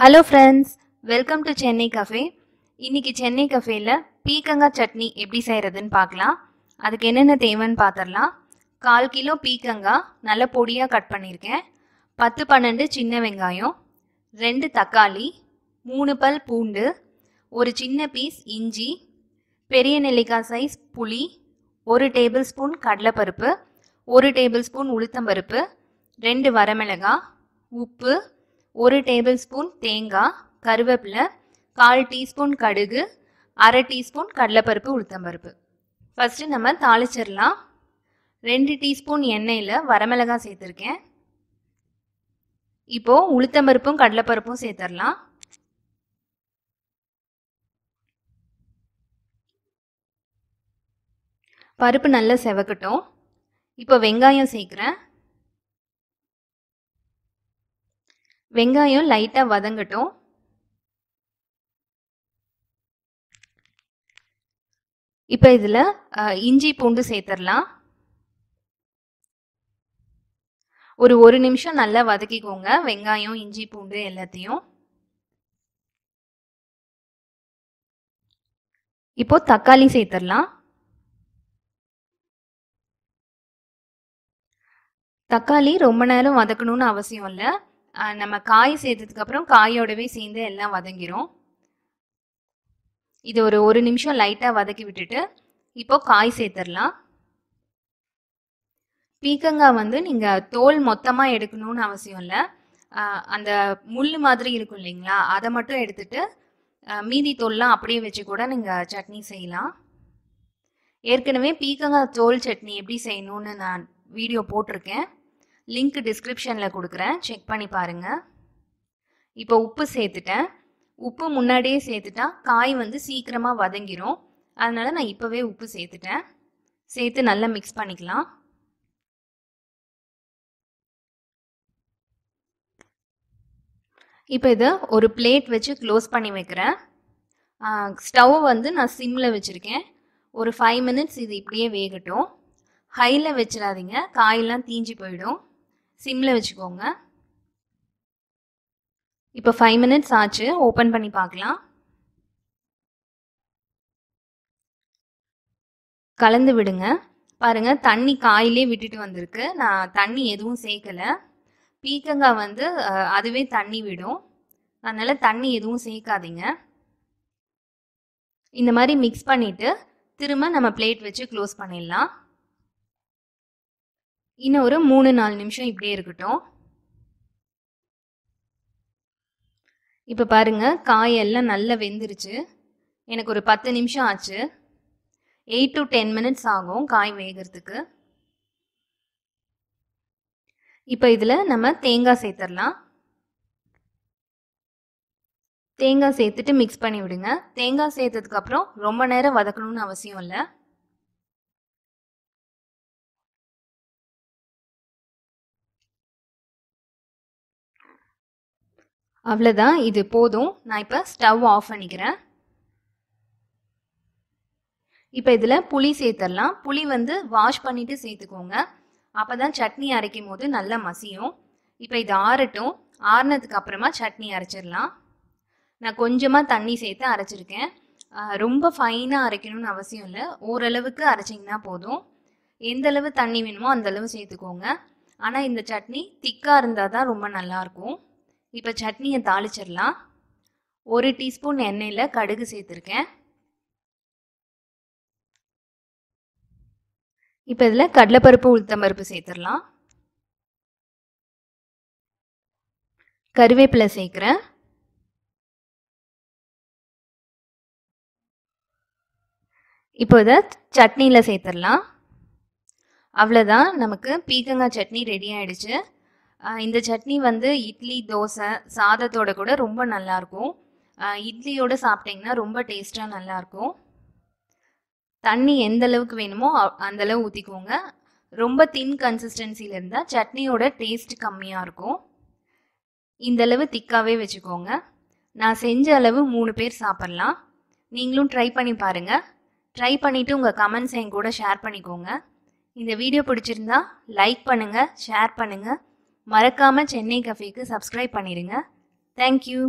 Hello friends welcome to Chennai cafe இன்னைக்கு சென்னை கஃபேயில் பீக்கங்காய் சட்னி எப்படி செய்கிறதுன்னு பார்க்கலாம். அதுக்கு என்னென்ன தேவைன்னு பார்த்துடலாம். கால் கிலோ பீக்கங்காய் நல்ல பொடியாக கட் பண்ணியிருக்கேன். பத்து பன்னெண்டு சின்ன வெங்காயம் ரெண்டு தக்காளி மூணு பல் பூண்டு ஒரு சின்ன பீஸ் இஞ்சி பெரிய நெல்லிக்காய் சைஸ் புளி ஒரு டேபிள் ஸ்பூன் கடலைப்பருப்பு ஒரு டேபிள் ஸ்பூன் உளுத்தம்பருப்பு ரெண்டு வரமிளகாய் உப்பு ஒரு டேபிள் ஸ்பூன் தேங்காய் கருவேப்பிலை கால் டீஸ்பூன் கடுகு அரை டீஸ்பூன் கடலைப்பருப்பு உளுத்தம்பருப்பு. ஃபஸ்ட்டு நம்ம தாளிச்சிடலாம். ரெண்டு டீஸ்பூன் எண்ணெயில் வரமிளகாய் சேர்த்துருக்கேன். இப்போது உளுத்தம்பருப்பும் கடலைப்பருப்பும் சேர்த்துடலாம். பருப்பு நல்லா செவக்கட்டும். இப்போ வெங்காயம் சேர்க்குறேன். வெங்காயம் லைட்டாக வதங்கட்டும். இப்போ இதில் இஞ்சி பூண்டு சேர்த்துடலாம். ஒரு ஒரு நிமிஷம் நல்லா வதக்கிக்கோங்க. வெங்காயம் இஞ்சி பூண்டு எல்லாத்தையும். இப்போ தக்காளி சேர்த்துடலாம். தக்காளி ரொம்ப நேரம் வதக்கணும்னு அவசியம் இல்லை. நம்ம காய் சேர்த்ததுக்கப்புறம் காயோடவே சேர்ந்து எல்லாம் வதங்கிரும் இது ஒரு ஒரு நிமிஷம் லைட்டாக வதக்கி விட்டுட்டு இப்போ காய் சேர்த்துடலாம் பீக்கங்காய் வந்து நீங்கள் தோல் மொத்தமாக எடுக்கணும்னு அவசியம் இல்லை. அந்த முள் மாதிரி இருக்கும் இல்லைங்களா? அதை மட்டும் எடுத்துட்டு மீதி தோல்லாம் அப்படியே வச்சு கூட நீங்கள் சட்னி செய்யலாம். ஏற்கனவே பீக்கங்காய் தோல் சட்னி எப்படி செய்யணும்னு நான் வீடியோ போட்டிருக்கேன். லிங்க் டிஸ்கிரிப்ஷனில் கொடுக்குறேன். செக் பண்ணி பாருங்கள் இப்போ உப்பு சேர்த்துட்டேன். உப்பு முன்னாடியே சேர்த்துட்டா காய் வந்து சீக்கிரமாக வதங்கிரும். அதனால் நான் இப்போவே உப்பு சேர்த்துட்டேன். சேர்த்து நல்லா மிக்ஸ் பண்ணிக்கலாம். இப்போ இதை ஒரு பிளேட் வச்சு க்ளோஸ் பண்ணி வைக்கிறேன். ஸ்டவ் வந்து நான் சிம்மில் வச்சுருக்கேன். ஒரு ஃபைவ் மினிட்ஸ் இது இப்படியே வேகட்டும். ஹையில் வச்சிடாதீங்க. காயெல்லாம் தீஞ்சு போயிடும். சிம்மில் வச்சுக்கோங்க. இப்போ ஃபைவ் மினிட்ஸ் ஆச்சு. ஓப்பன் பண்ணி பார்க்கலாம். கலந்து விடுங்க. பாருங்கள் தண்ணி காயிலே விட்டுட்டு வந்திருக்கு. நான் தண்ணி எதுவும் சேர்க்கலை. பீக்கங்காய் வந்து அதுவே தண்ணி விடும். அதனால் தண்ணி எதுவும் சேர்க்காதீங்க. இந்த மாதிரி மிக்ஸ் பண்ணிவிட்டு திரும்ப நம்ம பிளேட் வச்சு க்ளோஸ் பண்ணிடலாம். இன்னும் ஒரு மூணு நாலு நிமிஷம் இப்படியே இருக்கட்டும். இப்போ பாருங்கள் காய் எல்லாம் நல்லா வெந்துருச்சு. எனக்கு ஒரு பத்து நிமிஷம் ஆச்சு. எயிட் டு டென் மினிட்ஸ் ஆகும் காய் வேகிறதுக்கு. இப்போ இதில் நம்ம தேங்காய் சேர்த்துடலாம் தேங்காய் சேர்த்துட்டு மிக்ஸ் பண்ணி விடுங்க. தேங்காய் சேர்த்ததுக்கப்புறம் ரொம்ப நேரம் வதக்கணும்னு அவசியம் இல்லை. அவ்வளோதான் இது போதும். நான் இப்போ ஸ்டவ் ஆஃப் பண்ணிக்கிறேன். இப்போ இதில் புளி சேர்த்துடலாம் புளி வந்து வாஷ் பண்ணிவிட்டு சேர்த்துக்கோங்க. அப்போ தான் சட்னி அரைக்கும் போது நல்லா மசியும். இப்போ இது ஆறட்டும். ஆறுனதுக்கு அப்புறமா சட்னி அரைச்சிடலாம் நான் கொஞ்சமாக தண்ணி சேர்த்து அரைச்சிருக்கேன். ரொம்ப ஃபைனாக அரைக்கணும்னு அவசியம் இல்லை. ஓரளவுக்கு அரைச்சிங்கன்னா போதும். எந்த அளவு தண்ணி வேணுமோ அந்த அளவு சேர்த்துக்கோங்க. ஆனால் இந்த சட்னி திக்காக இருந்தால் தான் ரொம்ப நல்லாயிருக்கும் இப்போ சட்னியை தாளிச்சிடலாம். ஒரு டீஸ்பூன் எண்ணெயில் கடுகு சேர்த்துருக்கேன். இப்போ இதில் கடலைப்பருப்பு உளுத்தம்பருப்பு சேர்த்துடலாம். கருவேப்பிலை சேர்க்குறேன். இப்போ இதை சட்னியில் சேர்த்துடலாம். அவ்வளோதான் நமக்கு பீக்கங்காய் சட்னி ரெடி ஆகிடுச்சு இந்த சட்னி வந்து இட்லி தோசை சாதத்தோட கூட ரொம்ப நல்லாயிருக்கும் இட்லியோடு சாப்பிட்டிங்கன்னா ரொம்ப டேஸ்ட்டாக நல்லாயிருக்கும் தண்ணி எந்த அளவுக்கு வேணுமோ அந்தளவு ஊற்றிக்கோங்க ரொம்ப தின் கன்சிஸ்டன்சியில் இருந்தால் சட்னியோட டேஸ்ட் கம்மியாக இருக்கும் இந்த அளவு திக்காகவே வச்சுக்கோங்க. நான் செஞ்ச அளவு மூணு பேர் சாப்பிட்லாம். நீங்களும் ட்ரை பண்ணி பாருங்கள் ட்ரை பண்ணிவிட்டு உங்கள் கமெண்ட்ஸ் என் கூட ஷேர் பண்ணிக்கோங்க. இந்த வீடியோ பிடிச்சிருந்தா லைக் பண்ணுங்கள் ஷேர் பண்ணுங்கள் மறக்காமல் சென்னை கஃபேக்கு சப்ஸ்கிரைப் பண்ணிடுங்க தேங்க்யூ